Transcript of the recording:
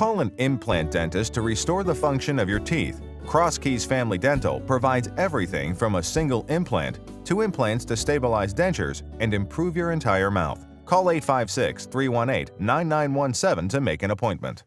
Call an implant dentist to restore the function of your teeth. Cross Keys Family Dental provides everything from a single implant to implants to stabilize dentures and improve your entire mouth. Call 856 318 9917 to make an appointment.